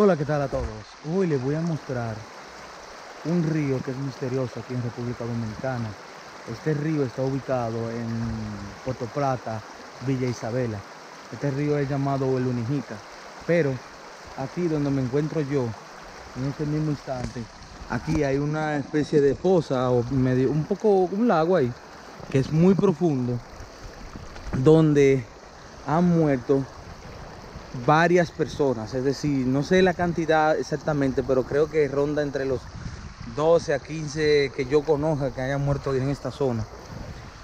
Hola, ¿qué tal a todos? Hoy les voy a mostrar un río que es misterioso aquí en República Dominicana. Este río está ubicado en Puerto Plata, Villa Isabela. Este río es llamado el Unijica. Pero aquí donde me encuentro yo, en este mismo instante, aquí hay una especie de fosa o medio, un poco un lago ahí, que es muy profundo, donde han muerto varias personas, es decir, no sé la cantidad exactamente, pero creo que ronda entre los 12 a 15 que yo conozca que hayan muerto en esta zona.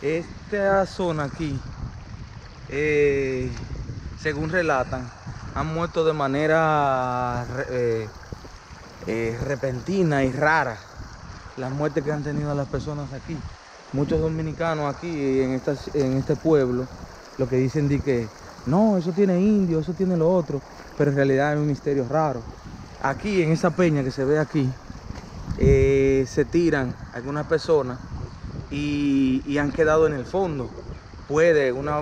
Esta zona aquí, eh, según relatan, han muerto de manera eh, eh, repentina y rara las muertes que han tenido las personas aquí. Muchos dominicanos aquí en, en este pueblo lo que dicen de que no, eso tiene indio, eso tiene lo otro, pero en realidad es un misterio raro. Aquí en esa peña que se ve aquí, eh, se tiran algunas personas y, han quedado en el fondo. Puede, una,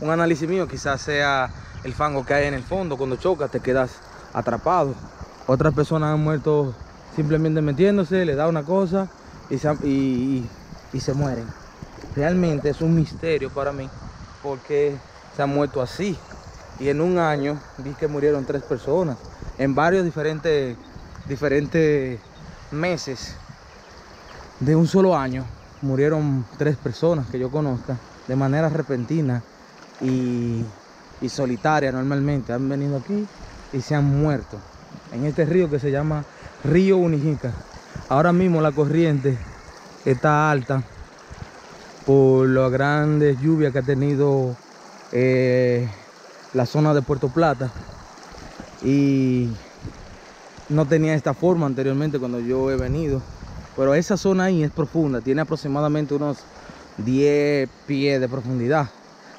un análisis mío quizás sea el fango que hay en el fondo. Cuando chocas te quedas atrapado. Otras personas han muerto simplemente metiéndose, le da una cosa y se mueren realmente es un misterio para mí porque se han muerto así. Y en un año vi que murieron tres personas. En varios diferentes, diferentes meses de un solo año murieron tres personas que yo conozca de manera repentina y, y solitaria normalmente. Han venido aquí y se han muerto en este río que se llama Río Unijica. Ahora mismo la corriente está alta por las grandes lluvias que ha tenido eh, la zona de Puerto Plata. Y no tenía esta forma anteriormente cuando yo he venido. Pero esa zona ahí es profunda tiene aproximadamente unos 10 pies de profundidad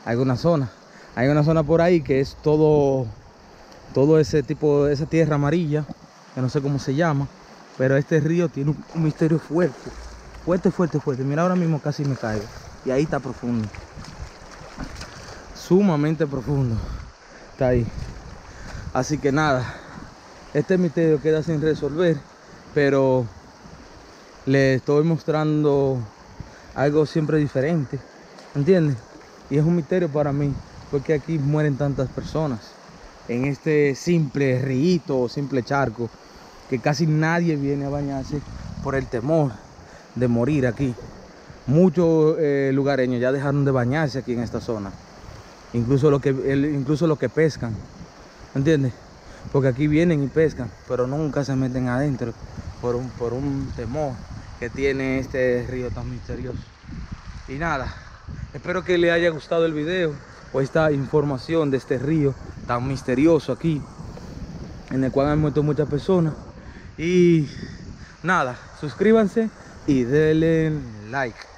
hay una zona. Hay una zona por ahí que es todo todo ese tipo de esa tierra amarilla que no sé cómo se llama pero este río tiene un misterio fuerte Fuerte, fuerte, fuerte. Mira, ahora mismo casi me caigo. Y ahí está profundo. Sumamente profundo. Está ahí. Así que nada. Este misterio queda sin resolver. Pero le estoy mostrando algo siempre diferente. ¿Entiendes? Y es un misterio para mí. Porque aquí mueren tantas personas. En este simple río o simple charco. Que casi nadie viene a bañarse por el temor de morir aquí. Muchos eh, lugareños ya dejaron de bañarse aquí en esta zona. Incluso los que, incluso los que pescan. ¿Entiendes? Porque aquí vienen y pescan, pero nunca se meten adentro por un, por un temor que tiene este río tan misterioso. Y nada, espero que les haya gustado el video o esta información de este río tan misterioso aquí, en el cual han muerto muchas personas. Y nada, suscríbanse y denle like.